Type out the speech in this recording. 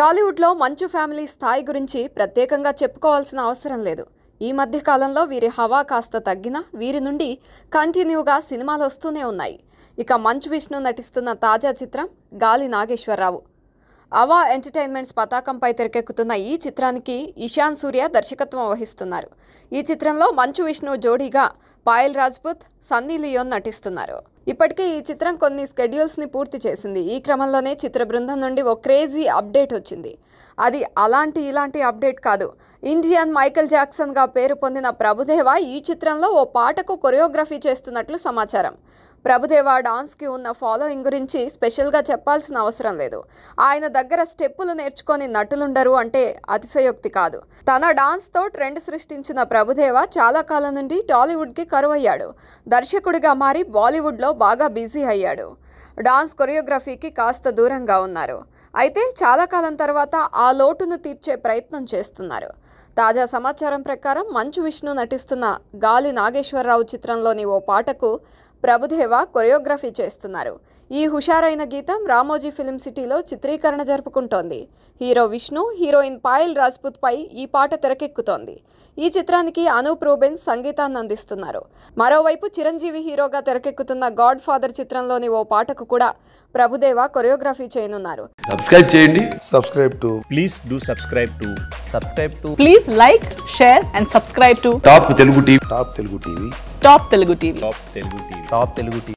టాలీవుడ్లో మంచు ఫ్యామిలీ స్థాయి గురించి ప్రత్యేకంగా చెప్పుకోవాల్సిన అవసరం లేదు. ఈ మధ్య కాలంలో వీరి హవా కాస్త తగ్గినా వీరి నుండి కంటిన్యూగా సినిమాలు వస్తూనే ఉన్నాయి. ఇక మంచు విష్ణు నటిస్తున్న తాజా చిత్రం గాలి నాగేశ్వరరావు. అవా ఎంటర్టైన్మెంట్స్ పతాకంపై తెరకెక్కుతున్న ఈ చిత్రానికి ఇషాన్ సూర్య దర్శకత్వం వహిస్తున్నారు. ఈ చిత్రంలో మంచు విష్ణు జోడీగా పాయల్ రాజ్పుత్ సన్నీ లియోన్ నటిస్తున్నారు. ఇప్పటికే ఈ చిత్రం కొన్ని స్కెడ్యూల్స్ని పూర్తి చేసింది. ఈ క్రమంలోనే చిత్ర బృందం నుండి ఓ క్రేజీ అప్డేట్ వచ్చింది. అది అలాంటి ఇలాంటి అప్డేట్ కాదు. ఇండియన్ మైకెల్ జాక్సన్గా పేరు పొందిన ప్రభుదేవ ఈ చిత్రంలో ఓ పాటకు కొరియోగ్రఫీ చేస్తున్నట్లు సమాచారం. ప్రభుదేవ డాన్స్కి ఉన్న ఫాలోయింగ్ గురించి స్పెషల్గా చెప్పాల్సిన అవసరం లేదు. ఆయన దగ్గర స్టెప్పులు నేర్చుకొని నటులుండరు అంటే అతిశయోక్తి కాదు. తన డాన్స్తో ట్రెండ్ సృష్టించిన ప్రభుదేవ చాలా కాలం నుండి టాలీవుడ్కి కరువయ్యాడు. దర్శకుడిగా మారి బాలీవుడ్లో బాగా బిజీ అయ్యాడు. డాన్స్ కొరియోగ్రఫీకి కాస్త దూరంగా ఉన్నారు. అయితే చాలా కాలం తర్వాత ఆ లోటును తీర్చే ప్రయత్నం చేస్తున్నారు. తాజా సమాచారం ప్రకారం మంచు విష్ణు నటిస్తున్న గాలి నాగేశ్వరరావు చిత్రంలోని ఓ పాటకు ప్రభుదేవ కొరియోగ్రఫీ చేస్తున్నారు. ఈ హుషారైన గీతం రామోజీ ఫిలిం సిటీలో చిత్రీకరణ జరుపుకుంటోంది. హీరో విష్ణు హీరోయిన్ పాయల్ రాజ్పుత్ పై ఈ పాట తెరకెక్కుతోంది. ఈ చిత్రానికి అనూప్ రూబెన్స్ సంగీతాన్ని అందిస్తున్నారు. మరోవైపు చిరంజీవి హీరోగా తెరకెక్కుతున్న గాడ్ ఫాదర్ చిత్రంలోని ఓ పాటకు కూడా ప్రభుదేవ కొరియోగ్రఫీ చేయనున్నారు. సబ్స్క్రైబ్ చేయండి. To please do subscribe to subscribe to. Please like, share, and subscribe to top Telugu TV Top Telugu TV. Top Telugu TV. top telugu tv top telugu tv